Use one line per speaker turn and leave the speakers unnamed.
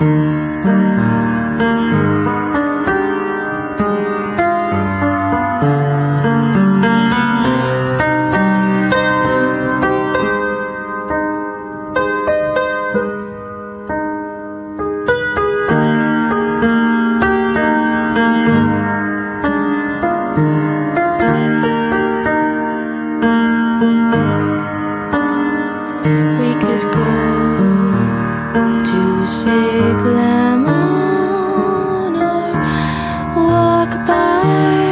thank you
goodbye